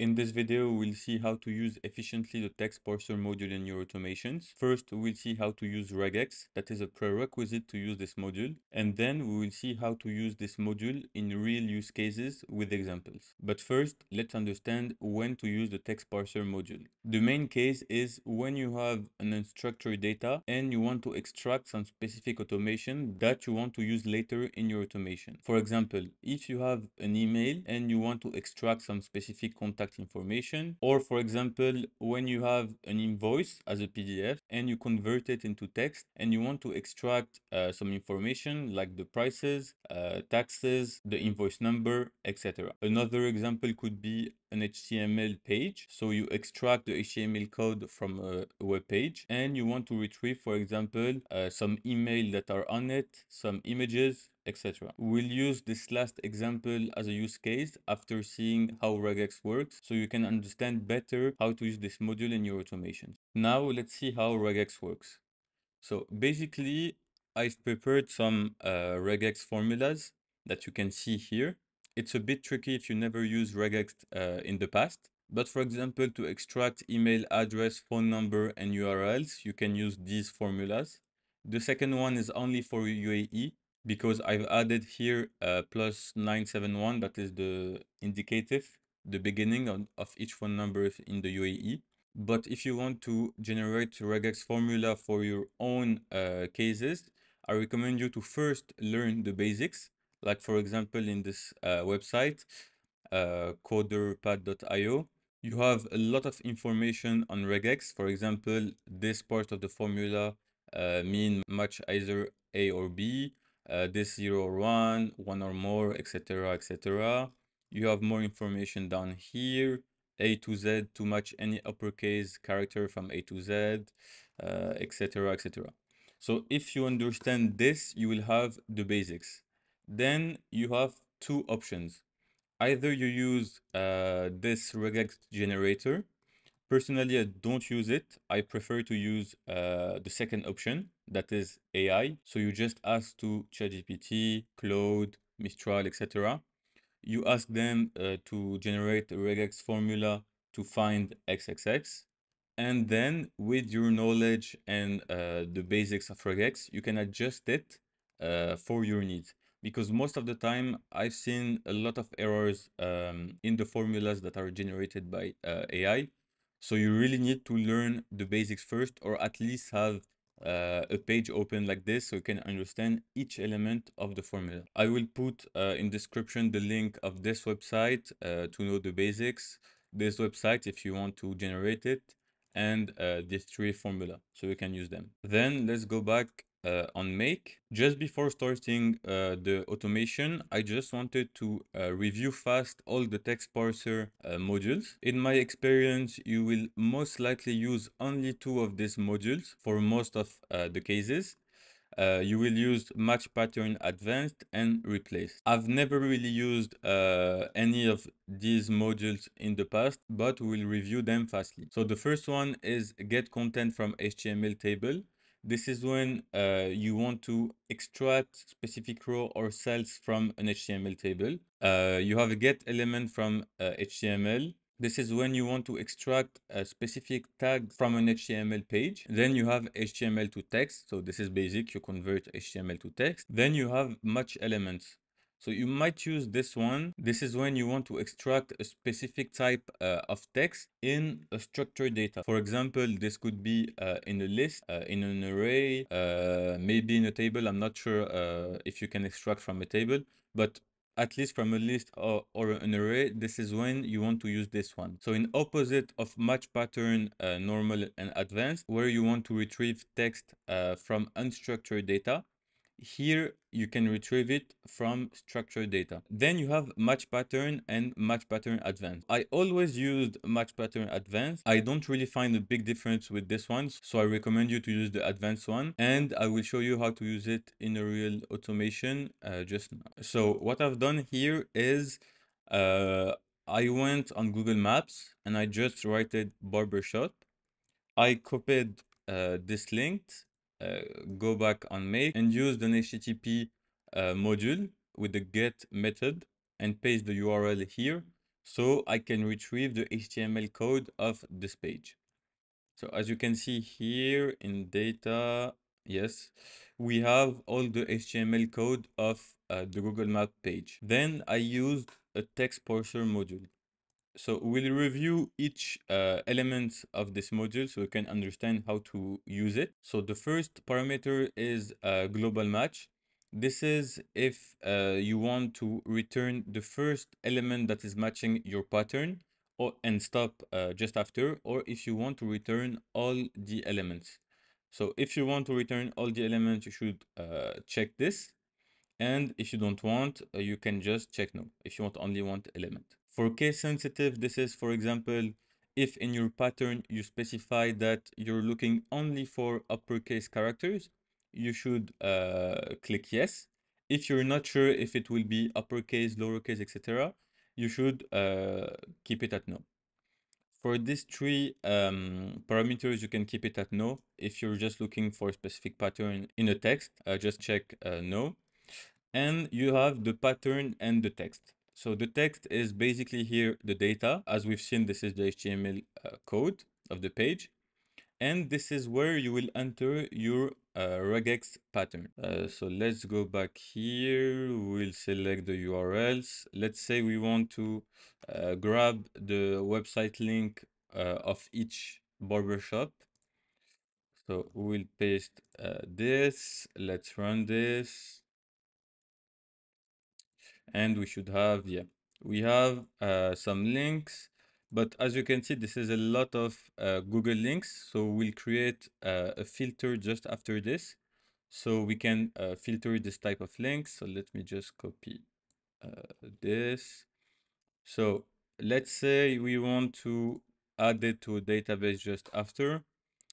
In this video, we'll see how to use efficiently the text parser module in your automations. First, we'll see how to use regex. That is a prerequisite to use this module. And then we will see how to use this module in real use cases with examples. But first, let's understand when to use the text parser module. The main case is when you have an unstructured data and you want to extract some specific automation that you want to use later in your automation. For example, if you have an email and you want to extract some specific contact information. Or for example, when you have an invoice as a PDF and you convert it into text and you want to extract uh, some information like the prices, uh, taxes, the invoice number, etc. Another example could be an HTML page. So you extract the HTML code from a web page and you want to retrieve, for example, uh, some email that are on it, some images, etc. We'll use this last example as a use case after seeing how regex works so you can understand better how to use this module in your automation. Now let's see how regex works. So basically, I've prepared some uh, regex formulas that you can see here. It's a bit tricky if you never use regex uh, in the past. But for example, to extract email address, phone number, and URLs, you can use these formulas. The second one is only for UAE because I've added here uh, plus 971, that is the indicative, the beginning of, of each phone number in the UAE. But if you want to generate regex formula for your own uh, cases, I recommend you to first learn the basics. Like for example, in this uh, website, uh, coderpad.io, you have a lot of information on regex. For example, this part of the formula uh, mean match either A or B uh, this zero or one, one or more, etc., etc. You have more information down here, A to Z to match any uppercase character from A to Z, etc., uh, etc. So if you understand this, you will have the basics. Then you have two options. Either you use uh, this regex generator. Personally, I don't use it. I prefer to use uh, the second option, that is AI. So you just ask to ChatGPT, Claude, Mistral, etc. You ask them uh, to generate a regex formula to find XXX. And then with your knowledge and uh, the basics of regex, you can adjust it uh, for your needs. Because most of the time, I've seen a lot of errors um, in the formulas that are generated by uh, AI. So you really need to learn the basics first, or at least have uh, a page open like this so you can understand each element of the formula. I will put uh, in description the link of this website uh, to know the basics, this website if you want to generate it, and uh, this three formula so you can use them. Then let's go back uh, on make. Just before starting uh, the automation, I just wanted to uh, review fast all the text parser uh, modules. In my experience, you will most likely use only two of these modules for most of uh, the cases. Uh, you will use match pattern advanced and replace. I've never really used uh, any of these modules in the past, but we'll review them fastly. So the first one is get content from HTML table. This is when uh, you want to extract specific row or cells from an HTML table. Uh, you have a get element from uh, HTML. This is when you want to extract a specific tag from an HTML page. Then you have HTML to text. So this is basic. You convert HTML to text. Then you have match elements. So you might use this one. This is when you want to extract a specific type uh, of text in a structured data. For example, this could be uh, in a list, uh, in an array, uh, maybe in a table. I'm not sure uh, if you can extract from a table, but at least from a list or, or, an array, this is when you want to use this one. So in opposite of match pattern, uh, normal and advanced, where you want to retrieve text uh, from unstructured data, here you can retrieve it from structured data. Then you have match pattern and match pattern advanced. I always used match pattern advanced. I don't really find a big difference with this one. So I recommend you to use the advanced one and I will show you how to use it in a real automation uh, just now. So what I've done here is uh, I went on Google Maps and I just wrote barbershop. I copied uh, this link go back on make and use the HTTP uh, module with the get method and paste the URL here. so I can retrieve the HTML code of this page. So as you can see here in data, yes, we have all the HTML code of uh, the Google Map page. Then I used a text parser module. So we'll review each uh, element of this module so we can understand how to use it. So the first parameter is a global match. This is if uh, you want to return the first element that is matching your pattern or and stop uh, just after, or if you want to return all the elements. So if you want to return all the elements, you should uh, check this. And if you don't want, uh, you can just check no, if you want only one element. For case sensitive, this is, for example, if in your pattern you specify that you're looking only for uppercase characters, you should uh, click yes. If you're not sure if it will be uppercase, lowercase, etc., you should uh, keep it at no. For these three um, parameters, you can keep it at no. If you're just looking for a specific pattern in a text, uh, just check uh, no. And you have the pattern and the text. So the text is basically here the data. As we've seen, this is the HTML uh, code of the page. And this is where you will enter your uh, regex pattern. Uh, so let's go back here. We'll select the URLs. Let's say we want to uh, grab the website link uh, of each barbershop. So we'll paste uh, this. Let's run this. And we should have, yeah, we have uh, some links but as you can see, this is a lot of uh, Google links. So we'll create uh, a filter just after this. So we can uh, filter this type of links. So let me just copy uh, this. So let's say we want to add it to a database just after.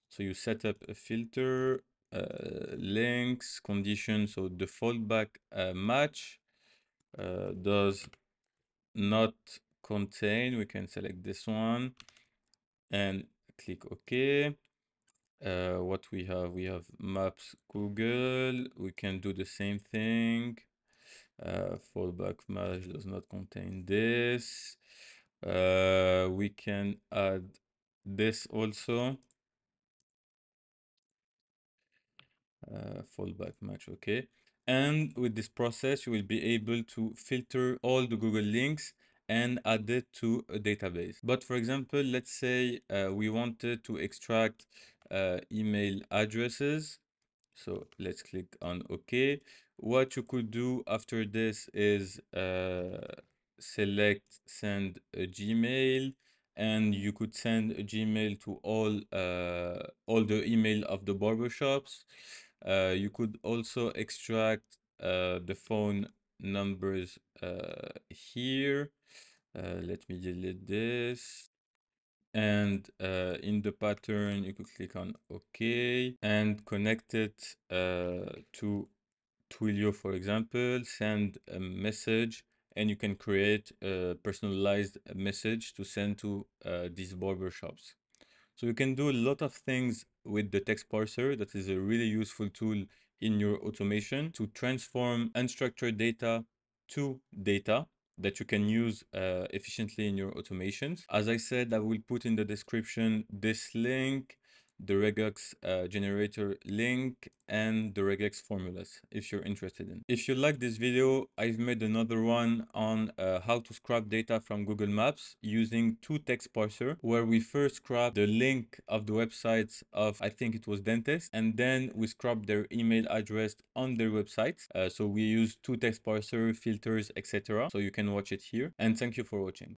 So you set up a filter, uh, links, condition. So default the fallback uh, does not contain we can select this one and click ok. Uh, what we have we have maps google. We can do the same thing. Uh, fallback match does not contain this. Uh, we can add this also. Uh, fallback match okay and with this process you will be able to filter all the google links and add it to a database. But for example, let's say uh, we wanted to extract uh, email addresses. So let's click on OK. What you could do after this is uh, select send a Gmail and you could send a Gmail to all uh, all the email of the barbershops. Uh, you could also extract uh, the phone numbers uh, here. Uh, let me delete this. And uh, in the pattern, you could click on OK and connect it uh, to Twilio, for example, send a message and you can create a personalized message to send to uh, these barbershops. So you can do a lot of things with the text parser. That is a really useful tool in your automation to transform unstructured data to data that you can use uh, efficiently in your automations. As I said, I will put in the description this link the regex uh, generator link and the regex formulas if you're interested in. If you like this video, I've made another one on uh, how to scrap data from Google Maps using two text parser where we first scrap the link of the websites of I think it was dentist and then we scrap their email address on their website. Uh, so we use two text parser filters etc. So you can watch it here and thank you for watching.